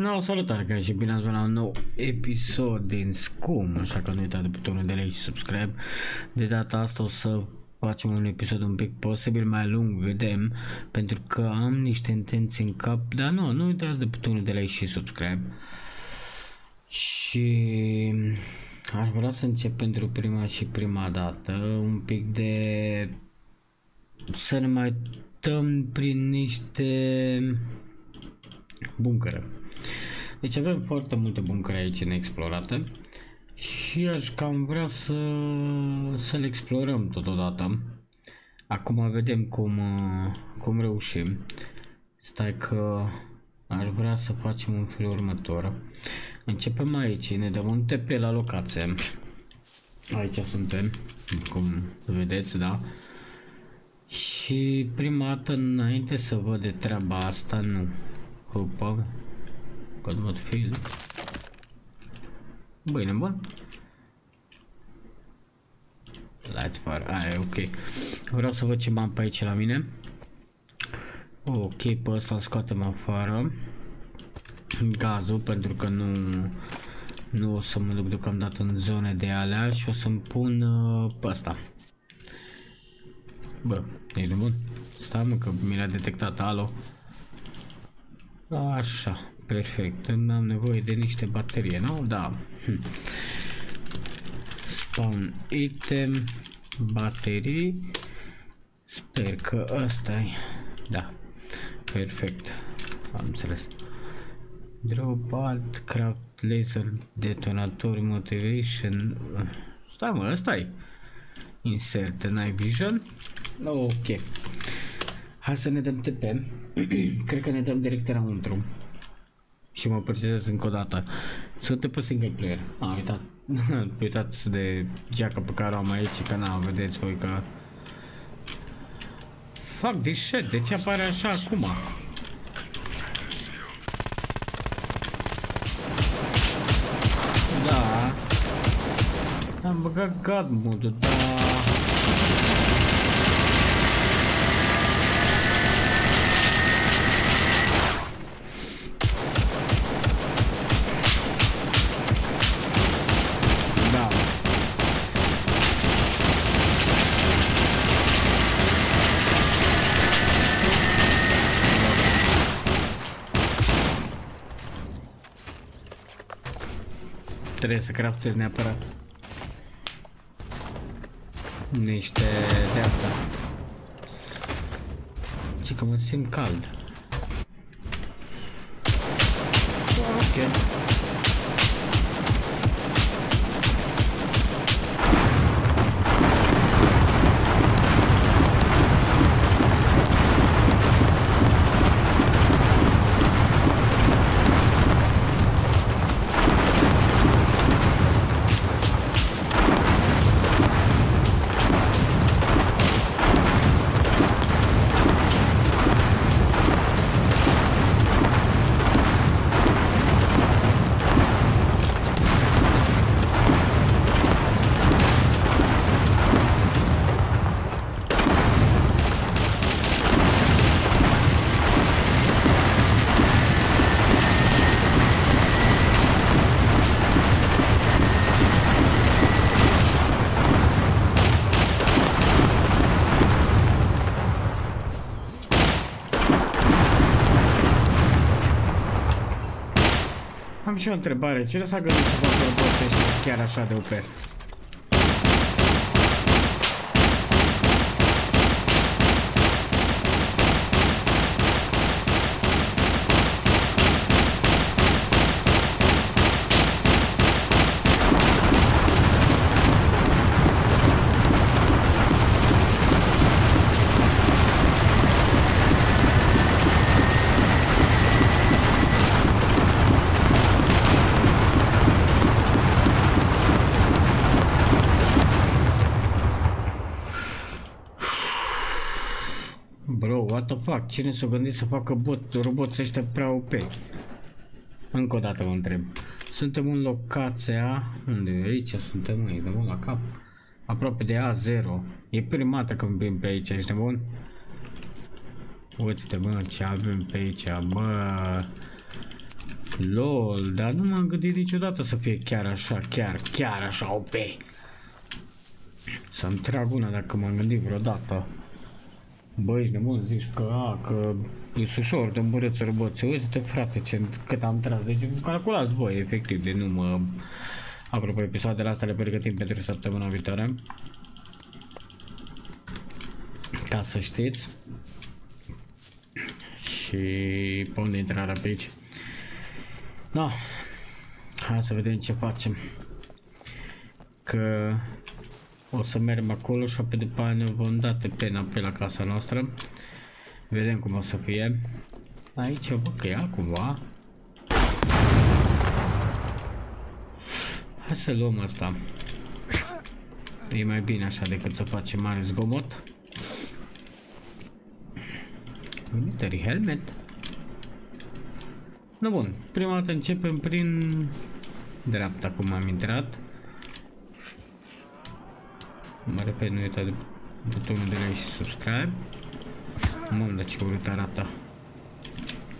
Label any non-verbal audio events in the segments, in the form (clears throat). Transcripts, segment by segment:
No, salutare, că și bine ați venit la un nou episod din Scum, așa că nu uitați de butonul de like și subscribe. De data asta o să facem un episod un pic posibil mai lung, vedem, pentru că am niște intenții în cap, dar nu, nu uitați de butonul de like și subscribe. Și aș vrea să încep pentru prima și prima dată un pic de să ne mai dăm prin niște buncăre. Deci avem foarte multe buncăre aici neexplorate și aș cam vrea să, să le explorăm totodată. Acum vedem cum, cum reușim. Stai că aș vrea să facem un fel următor. Începem aici, ne dăm un TP la locație. Aici suntem, cum vedeți, da? Și prima dată, înainte să văd de treaba asta, nu. Opa, God mod field. Băi, nebun. Light fire, aia e ok. Vreau să văd ce am pe aici la mine. Ok, pe ăsta scoatem afară. Gazul, pentru că nu, nu o să mă duc deocamdată în zone de alea și o să-mi pun uh, pe ăsta. Bă, ești nebun? Stai mă că mi l-a detectat, alo. Așa, perfect. Îmi am nevoie de niște baterie, nu? Da. Spawn item, baterii. Sper că ăsta e. Da. Perfect. Am înțeles. Drop alt, craft, laser, detonator, motivation. Stai mă, ăsta e. Insert night vision. Ok. Hai să ne dăm TP. (clears throat) Cred că ne dăm direct înăuntru. Și mă precizez încă o dată. Sunt pe single player. A, uitat. (laughs) Uitați de geaca pe care o am aici, că n-am, vedeți voi că... Fuck this shit, de ce apare așa acum? Da. Am băgat God mode da. Da. Trebuie să craftez neapărat niște de asta. Ce că mă simt cald. Ok. Și o întrebare. Ce s-a gândit să facă roboții ăștia chiar așa de OP? Bro, what the fuck? Cine s-a gândit să facă bot, roboți ăștia prea OP? Încă o dată vă întreb. Suntem în locația... Unde e? Aici suntem, măi, de mult la cap. Aproape de A0. E prima dată când vin pe aici, ești nebun? Uite-te, bă, ce avem pe aici, bă... LOL, dar nu m-am gândit niciodată să fie chiar așa, chiar, chiar așa OP. Să-mi trag una dacă m-am gândit vreodată. Bă, ești nebun, zici că, a, că e ușor de îmbărăță roboții. Uite-te, frate, ce, cât am tras. Deci calculați, băi, efectiv, de nu mă... Apropo, episoadele astea le pregătim pentru săptămâna viitoare. Ca să știți. Și pe unde intrarea pe aici. No. Hai să vedem ce facem. Că o să mergem acolo și pe după aia ne vom da pe înapoi la casa noastră. Vedem cum o să fie. Aici văd că e altcumva. Hai să luăm asta. E mai bine așa decât să facem mare zgomot. Military helmet. No bun, prima dată începem prin dreapta cum am intrat. Mă repet, nu uita de butonul de like și subscribe. Mamă, dar ce urât arată.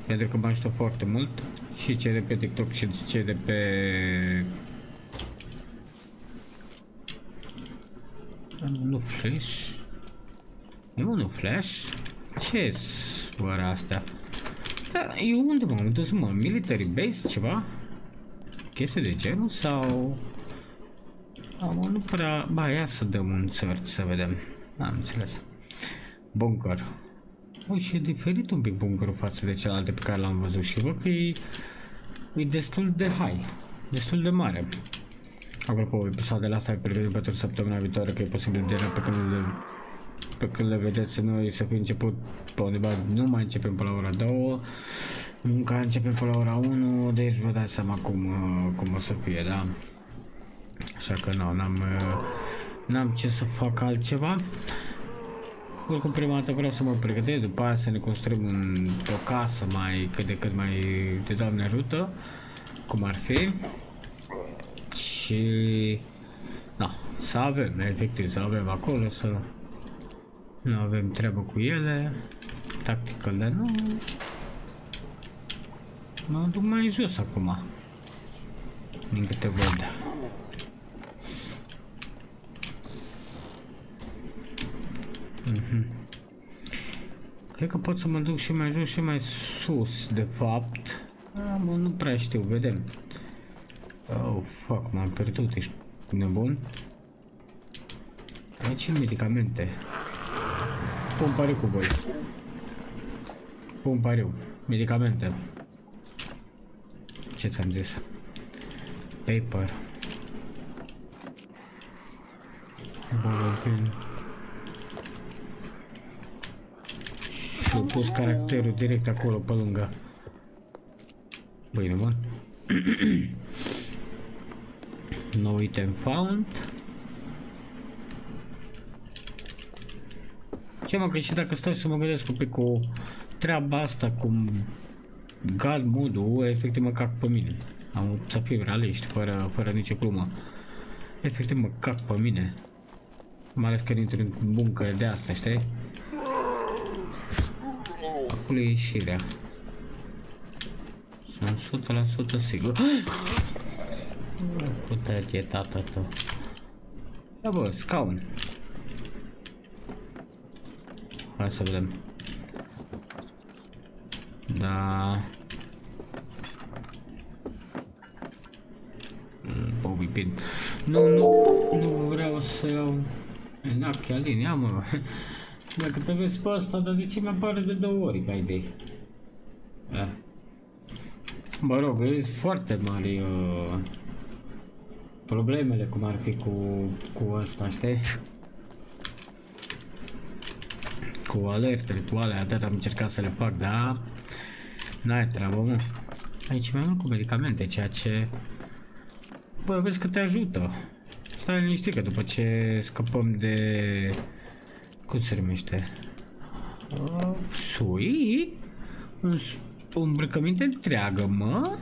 Pentru că mă ajută foarte mult. Și ce de pe TikTok și ce de pe... Nu flash. Nu, nu flash. Ce oare astea? Da, eu unde m-am dus, mă? Military base, ceva? Chestii de genul sau... Am nu prea... Ba, ia să dăm un search să vedem. Am înțeles. Bunker. Ui, și e diferit un pic bunkerul față de celelalte pe care l-am văzut și văd că e, e destul de high. Destul de mare. Apropo, episoadele astea e pregătit pentru săptămâna viitoare, că e posibil deja pe când le, pe când le vedeți noi să fi început pe undeva, nu mai începem pe la ora 2, munca începe pe la ora 1, deci vă dați seama cum, cum o să fie, da? Așa că nu, n-am n-am ce să fac altceva. Oricum prima dată vreau să mă pregătesc, după aia să ne construim un, o casă mai cât de cât mai de Doamne ajută, cum ar fi. Și da, să avem, efectiv, să avem acolo, să nu avem treabă cu ele. Tactical, dar nu... Mă duc mai jos acum. Din câte văd. Mm Cred că pot să mă duc și mai jos și mai sus, de fapt. Ah, mă, nu prea știu, vedem. Oh, fuck, m-am pierdut, ești nebun? Aici medicamente. Pun pariu cu voi. Pun pariu. Medicamente. Ce ți-am zis? Paper. Bun, Și-au pus caracterul direct acolo pe lângă. Băi, nu bun. (clears throat) no item found. Ce mă, că și dacă stau să mă gândesc un pic cu treaba asta, cu God mode efectiv mă cac pe mine. Am să fiu realiști, fără, fără nicio glumă. Efectiv mă cac pe mine. Mai ales că intru în bunker de asta, știi? Acolo e ieșirea. Sunt 100% sigur. (gasps) Putea e tata tău. Ia bă, scaun. Hai să vedem. Da. Bobby Pin. Nu, nu, nu vreau să iau... Da, chiar linia, mă. (laughs) Dacă te vezi pe asta, dar de ce mi-apare de două ori ca idei? Da. Mă rog, e foarte mari uh, problemele cum ar fi cu, cu asta, știi? Cu alertele, cu alea, atât am încercat să le fac, dar n-ai treabă, mă. Aici mai mult cu medicamente, ceea ce... Bă, vezi că te ajută. Stai liniștit că după ce scăpăm de cum se numește? Uh, sui? Un, o îmbrăcăminte întreagă, mă?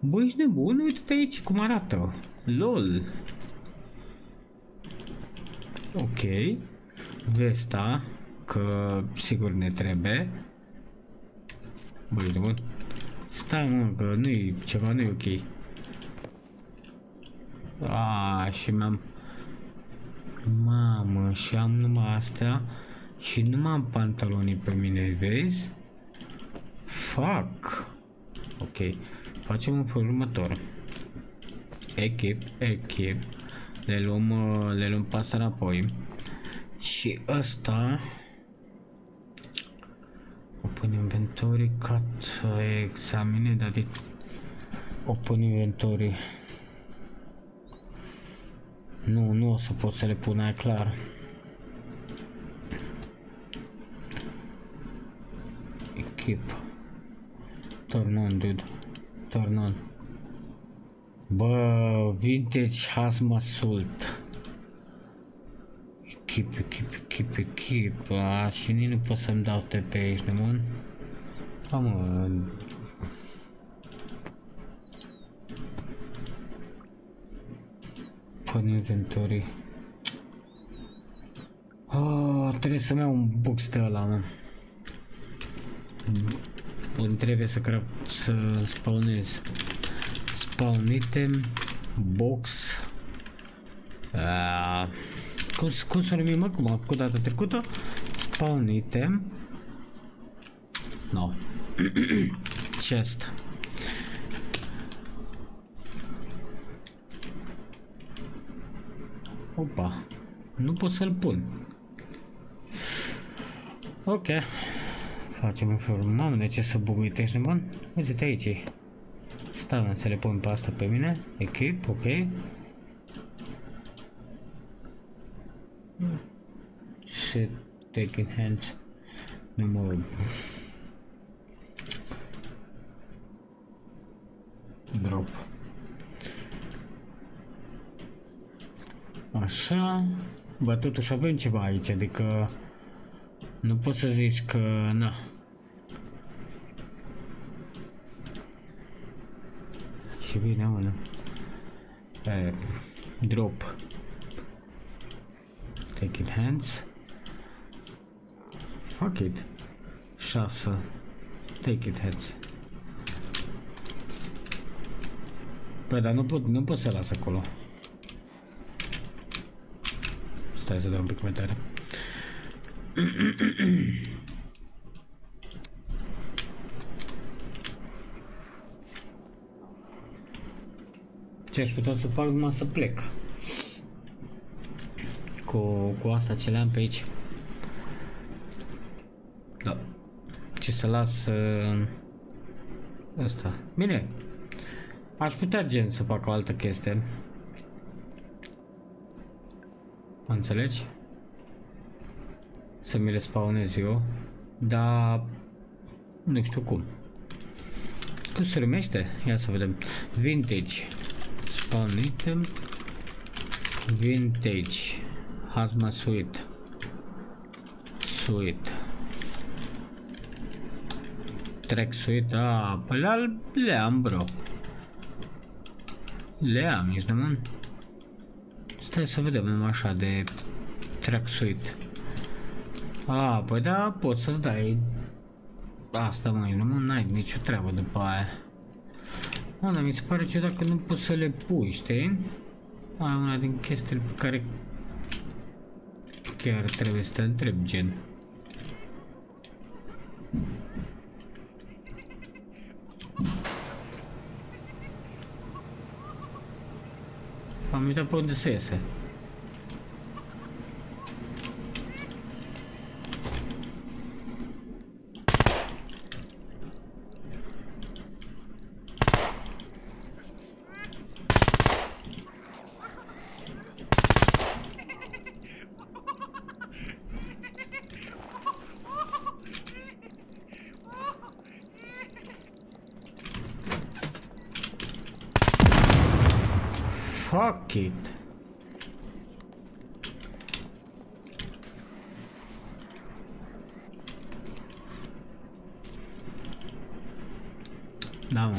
Bă, ești nebun? Uite-te aici cum arată. LOL. Ok. Vesta, că sigur ne trebuie. Bă, ești nebun? Stai mă, că nu e ceva, nu e ok. A, și mi-am... Mamă, și am numai astea și nu m am pantaloni pe mine, vezi? Fuck! Ok, facem un fel următor. Echip, echip. Le luăm, le luăm pasta înapoi. Și ăsta Open inventory, cut examine, dar de Open inventory Nu, nu o să pot să le pun, ai clar. Equip Turn on, dude. Turn on. Bă, vintage hazmat sult. Echip, echip, echip, echip. A, și nici nu pot să-mi dau TP aici, nu Da, mă. Pun inventory. Oh, trebuie să-mi iau un box de ăla, mă. Îmi trebuie să, crăp, să spawnez. Spawn item, box. Uh, cum, cum să numim mă? Cum am făcut data trecută? Spawn item. No. (clears throat) Chest. Opa. Nu pot să-l pun. Ok. Facem un fel. Mamă, de ce să buguite ești nebun? Uite-te aici. Stai să le pun pe asta pe mine. Echip, ok. Shit, taking hands. No more. Drop. Așa. Bă, totuși avem ceva aici, adică nu poți să zici că na. Și bine, mă, Drop. Take it hands. Fuck it. 6. Take it hands. Păi, dar nu pot, nu pot să las acolo. Stai să dau un pic mai tare. Ce aș putea să fac numai să plec cu, cu asta ce le-am pe aici. Da. Ce să las uh, ăsta. Bine. Aș putea gen să fac o altă chestie. Înțelegi? Să mi le spawnez eu. Dar nu știu cum. Cum se numește? Ia să vedem. Vintage. Spawn item. Vintage. Hazma suite. Suite. Track suite, a, pe le, le am, bro. Le am, ești de mân? Stai să vedem numai așa de track suite. A, păi da, poți să-ți dai asta, măi, nu n-ai nicio treabă după aia. Mă, dar mi se pare ciudat că nu poți să le pui, știi? Ai una din chestiile pe care chiar trebuie să te întreb, gen. Am uitat pe unde să iese. Fuck it. Da, mă.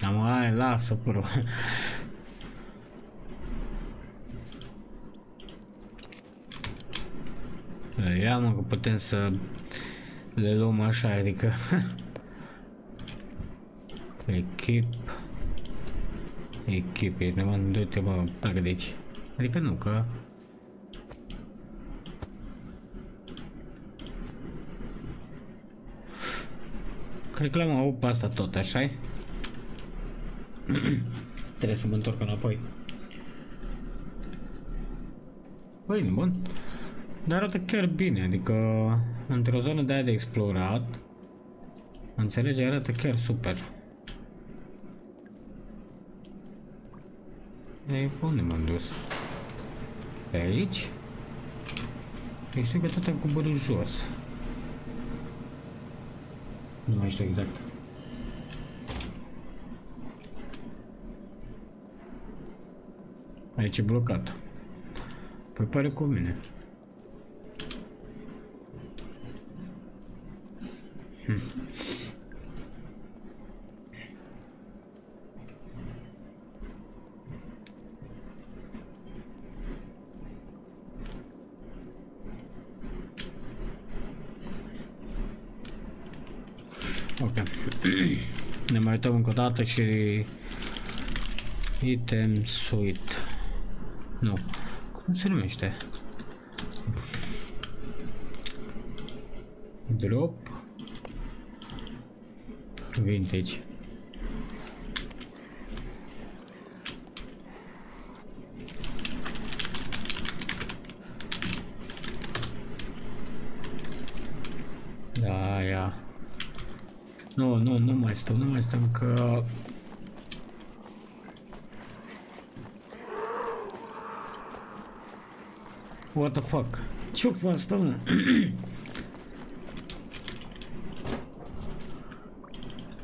Da, mă, hai, lasă, puro. Ia, mă, că putem să le luăm așa, adică (laughs) echip echip, ești numai du-te mă, pleacă de aici adică nu, că Cred că l-am avut pe asta tot, așa -i? (clears throat) Trebuie să mă întorc înapoi. Băi, bun. Dar arată chiar bine, adică într-o zonă de aia de explorat, înțelege, arată chiar super. Ei, unde m-am dus? Pe aici? Păi știu că tot am coborât jos. Nu mai știu exact. Aici e blocat. Păi pare cu mine. Hmm. Ok. Ne mai uităm încă o dată și item suite. Nu. Cum se numește? Drop Vintage Da, ia Nu, nu, nu mai stăm, nu mai stăm că What the fuck? Ce-o fă asta, mă?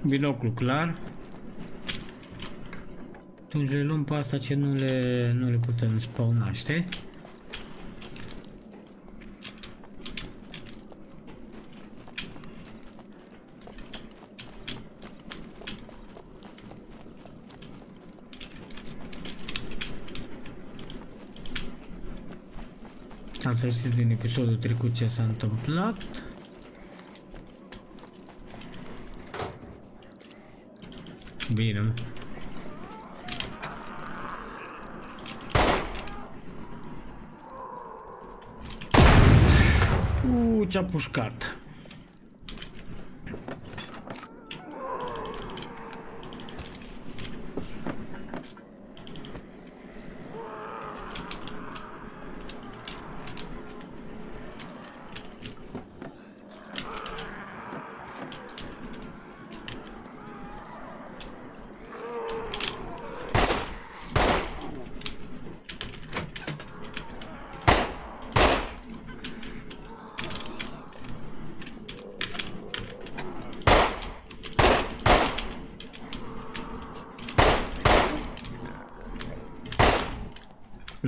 (clears throat) Binoclu clar. Atunci le luăm pe asta ce nu le, nu le putem spawna, știi? Am să știți din episodul trecut ce s-a întâmplat. Bine, mă. Uuu, ce-a pușcat.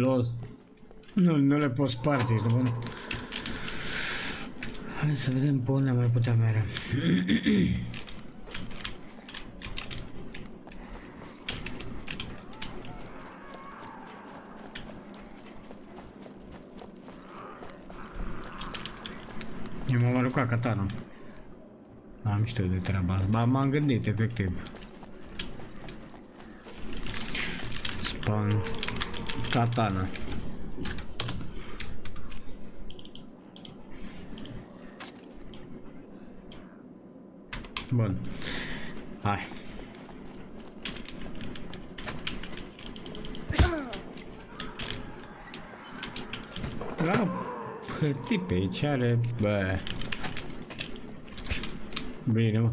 Lol. Nu, nu le pot sparge, ești bun? Hai să vedem pe unde mai putea merge. Eu m-am aruncat katana. Am știu de treaba asta. M-am gândit, efectiv. Spawn. Katana. Bun. Hai. La hârtii pe aici are... Bă. Bine, mă.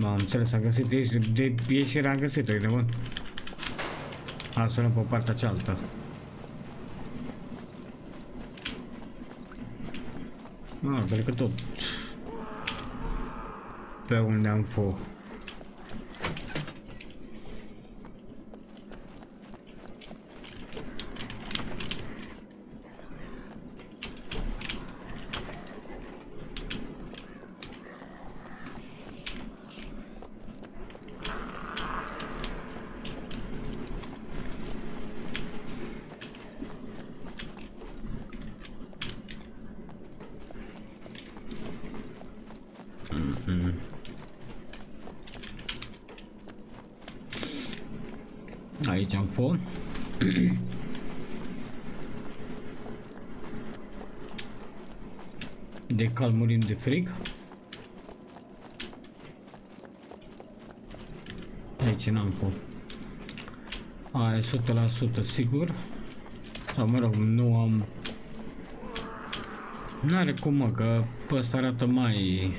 M-am înțeles, am găsit aici, de ieșire am găsit-o, e bun. Am sunat pe partea cealaltă. Ah, cred că tot pe unde am fost. Aici am fost. (clears throat) De cal murim de frig. Aici n-am fost. Aia 100% sigur. Sau mă rog, nu am... N-are cum mă, că pe ăsta arată mai...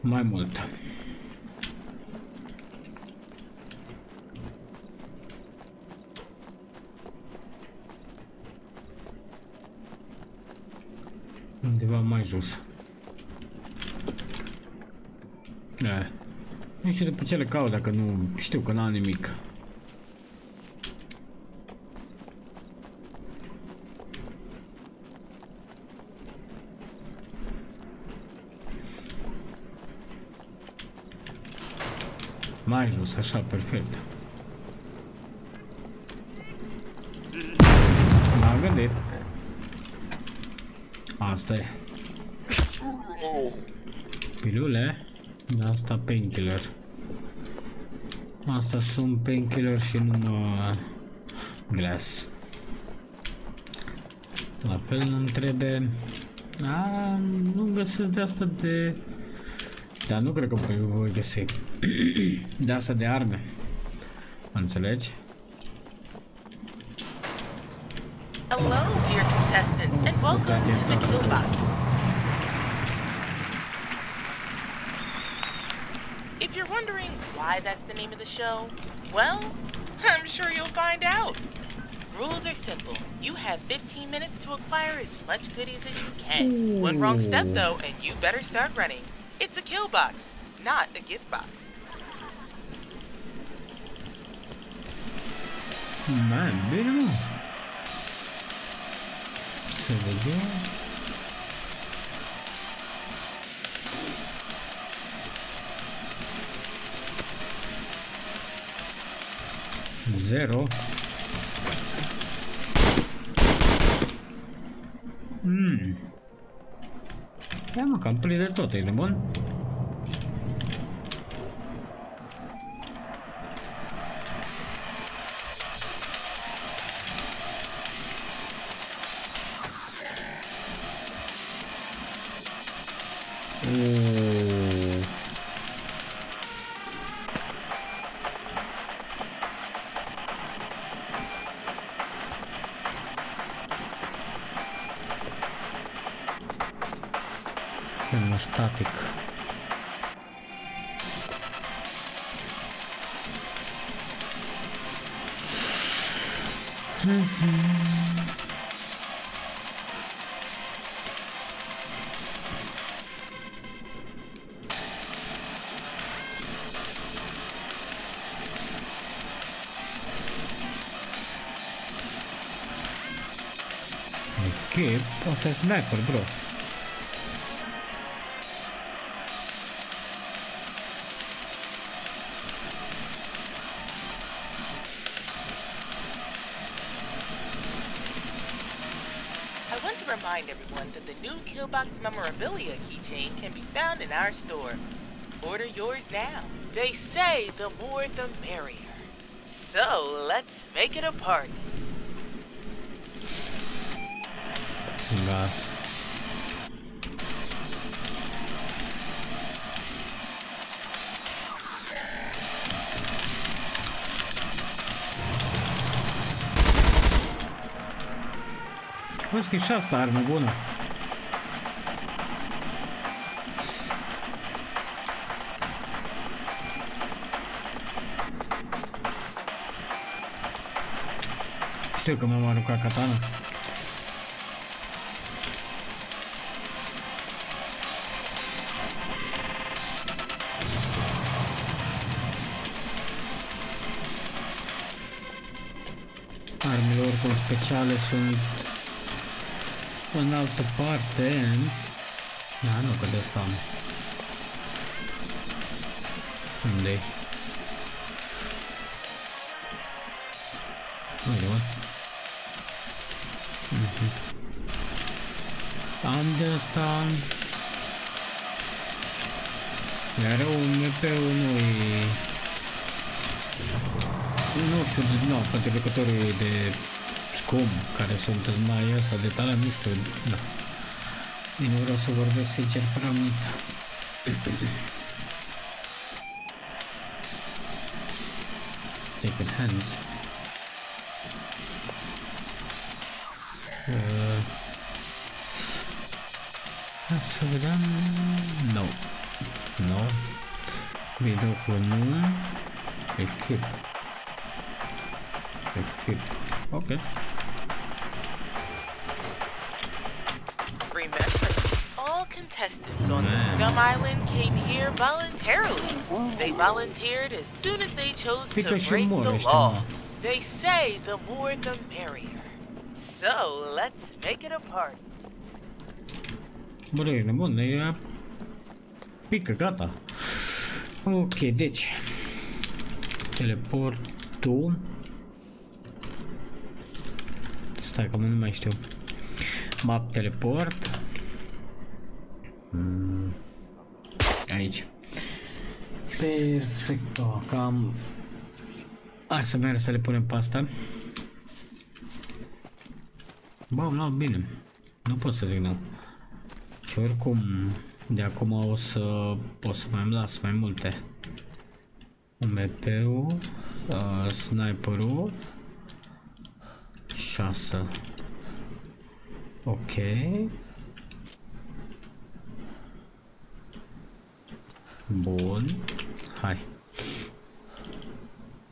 Mai mult. Undeva mai jos. Eh. Nu știu de ce le caut dacă nu știu că n-am nimic. Mai jos, așa, perfect. Asta e. Pilule? Da, asta painkiller. Asta sunt painkiller și nu mă... Glass. La fel nu-mi trebuie... A, nu găsesc de asta de... Dar nu cred că voi găsi. (clears throat) de asta de arme. Înțelegi? Hello, dear contestants, and welcome to the. If you're wondering why that's the name of the show, well, (laughs) I'm sure you'll find out. Rules are simple. You have 15 minutes to acquire as much goodies as you can. One wrong step, though, and you better start running. It's a kill box, not a gift box. Man, bine mă. Să vedem. Zero. Hmm. Ia mă, cam plin de tot, ești nebun? Ok, posso ser sniper, bro. I want to remind everyone that the new Killbox memorabilia keychain can be found in our store. Order yours now. They say the more the merrier. So let's make it a party. Gaz. Vezi că e și asta armă bună. Știu că m-am aruncat oricum speciale sunt în altă parte. Da, nu, că de asta am. Unde-i? Uite, mă. Mhm. Am de asta. Iar un MP-ul nu e... Nu știu, nu, pentru jucătorii de scum care sunt mai ăsta de talent, nu știu, da. Nu vreau să vorbesc sincer prea mult. Take it hands. Uh, să vedem... No. No. Videocul nu. Echip. Echip. Ok. Contestants on the Scum Island came here voluntarily. They volunteered as soon as they chose to Because break you're the Moorish, law. They say the more the merrier. So let's make it a party. Bă, ești nebun, e pică, gata. Ok, deci teleportul Stai că nu mai știu Map teleport. Aici. Perfect, cam. Hai să merg să le punem pe asta Bă, am luat bine. Nu pot să zic nu Și oricum De acum o să Pot să mai îmi las mai multe. MP-ul uh, Sniperul. 6 Ok Bun. Hai.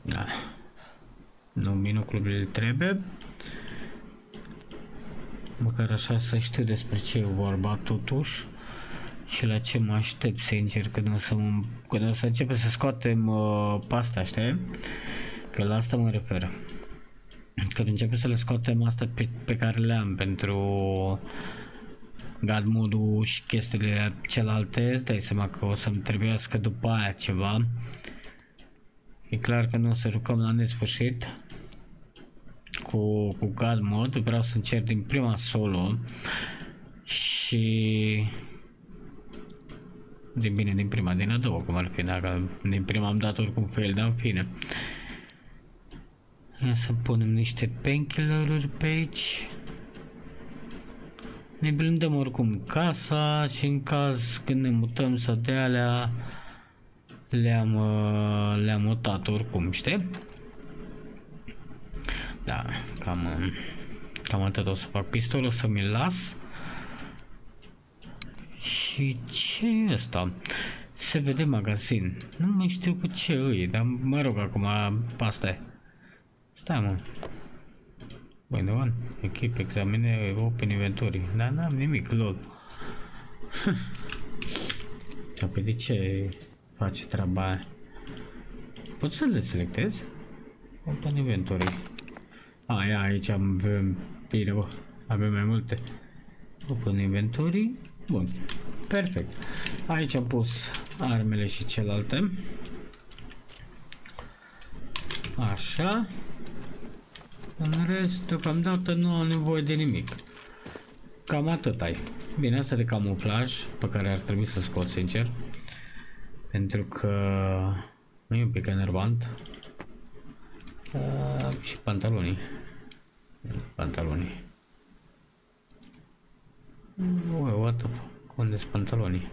Da. Nu binoclurile trebuie. Măcar așa să știu despre ce e vorba totuși. Și la ce mă aștept sincer când o să, mă, când o să începem să scoatem uh, pasta, știi? Că la asta mă refer. Când începem să le scoatem asta pe, pe care le am pentru God mode și chestiile celelalte, îți dai seama că o să-mi trebuiască după aia ceva. E clar că nu o să jucăm la nesfârșit cu, cu God mode, vreau să încerc din prima solo și din bine din prima, din a doua cum ar fi, dacă din prima am dat oricum fail, dar în fine. Ia să punem niște painkiller-uri pe aici. Ne blindăm oricum casa și în caz când ne mutăm sau de alea le-am uh, le-am mutat oricum, știi? Da, cam, uh, cam atât o să fac pistolul, să mi-l las. Și ce e ăsta? Se vede magazin. Nu mai știu cu ce îi, dar mă rog acum asta e. Stai mă. Băi, de one. Echip, examine, open inventory. Dar n-am nimic, lol. (laughs) Dar pe de ce face treaba aia? Pot să le selectez? Open inventory. A, ia, aici avem, bine, bă, avem mai multe. Open inventory. Bun. Perfect. Aici am pus armele și celelalte. Așa. În rest, deocamdată nu am nevoie de nimic. Cam atât ai. Bine, asta de camuflaj pe care ar trebui să scot, sincer. Pentru că nu e un pic enervant. Uh, și pantalonii. Pantalonii. Ui, what the fuck? Unde sunt pantalonii?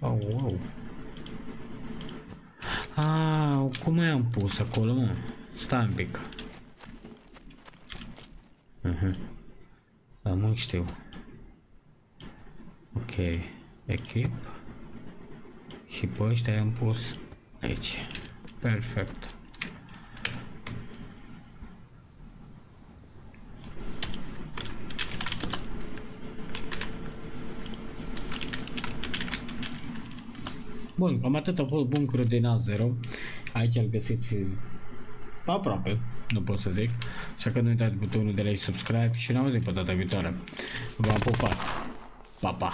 Oh, wow. Ah, cum i-am pus acolo, mă? Stai un pic. Uh -huh. Da, mă știu. Ok. Echip. Și pe ăștia i-am pus aici. Perfect. Bun, cam atât a fost buncărul din A0. Aici îl găsiți aproape, nu pot să zic. Așa că nu uitați butonul de like, subscribe și ne auzim pe data viitoare. V-am pupat. Pa, pa!